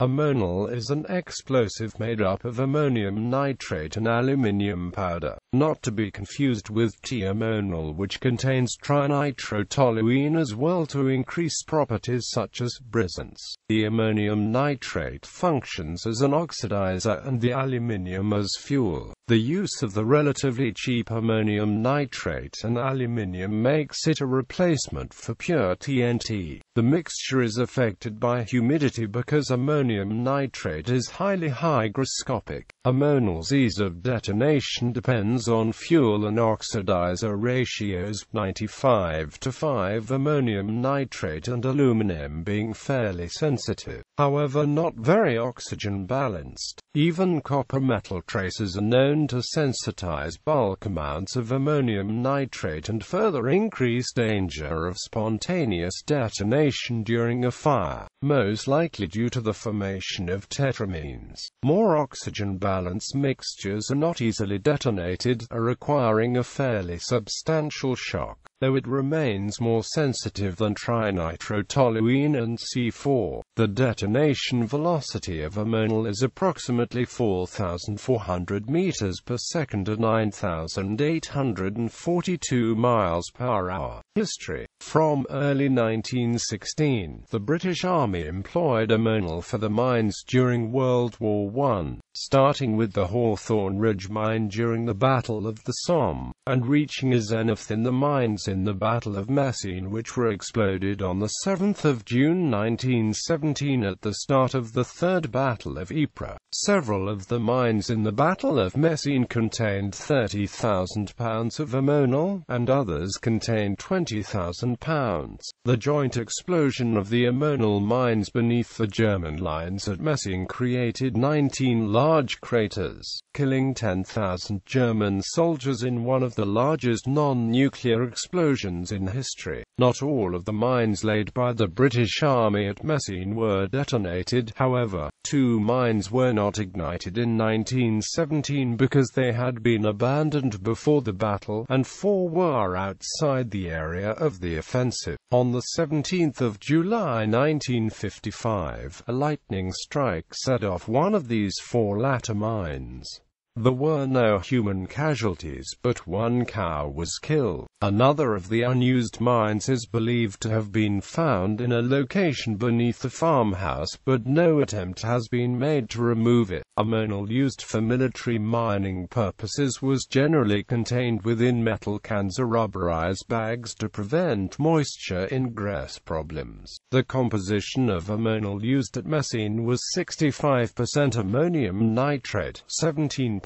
Ammonal is an explosive made up of ammonium nitrate and aluminium powder, not to be confused with T-ammonal which contains trinitrotoluene as well to increase properties such as brisance. The ammonium nitrate functions as an oxidizer and the aluminium as fuel. The use of the relatively cheap ammonium nitrate and aluminium makes it a replacement for pure TNT. The mixture is affected by humidity because ammonium nitrate is highly hygroscopic. Ammonal's ease of detonation depends on fuel and oxidizer ratios 95 to 5 ammonium nitrate and aluminum being fairly sensitive, however not very oxygen balanced. Even copper metal traces are known to sensitize bulk amounts of ammonium nitrate and further increase danger of spontaneous detonation during a fire, most likely due to the formation of tetramines. More oxygen balance mixtures are not easily detonated, requiring a fairly substantial shock though it remains more sensitive than trinitrotoluene and C4. The detonation velocity of ammonal is approximately 4,400 meters per second or 9,842 miles per hour. History From early 1916, the British Army employed ammonal for the mines during World War I starting with the Hawthorn Ridge mine during the Battle of the Somme, and reaching a zenith in the mines in the Battle of Messines which were exploded on 7 June 1917 at the start of the Third Battle of Ypres. Several of the mines in the Battle of Messines contained 30,000 pounds of ammonal, and others contained 20,000 pounds. The joint explosion of the ammonal mines beneath the German lines at Messines created 19 large craters, killing 10,000 German soldiers in one of the largest non-nuclear explosions in history. Not all of the mines laid by the British Army at Messines were detonated, however. Two mines were not ignited in 1917 because they had been abandoned before the battle, and four were outside the area of the offensive. On the 17th of July 1955, a lightning strike set off one of these four latter mines. There were no human casualties, but one cow was killed. Another of the unused mines is believed to have been found in a location beneath the farmhouse, but no attempt has been made to remove it. Ammonal used for military mining purposes was generally contained within metal cans or rubberized bags to prevent moisture ingress problems. The composition of ammonal used at Messines was 65% ammonium nitrate, 17%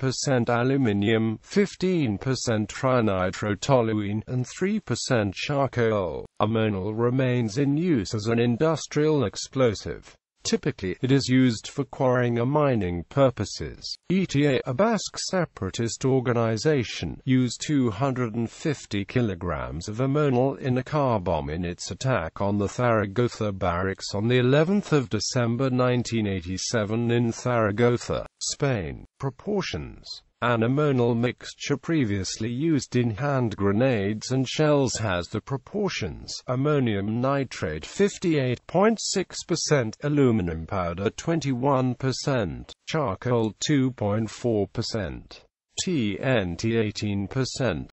aluminium, 15% trinitrotoluene, and 3% charcoal. Ammonal remains in use as an industrial explosive. Typically, it is used for quarrying or mining purposes. ETA, a Basque separatist organization, used 250 kilograms of ammonal in a car bomb in its attack on the Zaragoza barracks on the 11th of December 1987 in Zaragoza, Spain. Proportions an ammonal mixture previously used in hand grenades and shells has the proportions ammonium nitrate 58.6%, aluminum powder 21%, charcoal 2.4%, TNT 18%.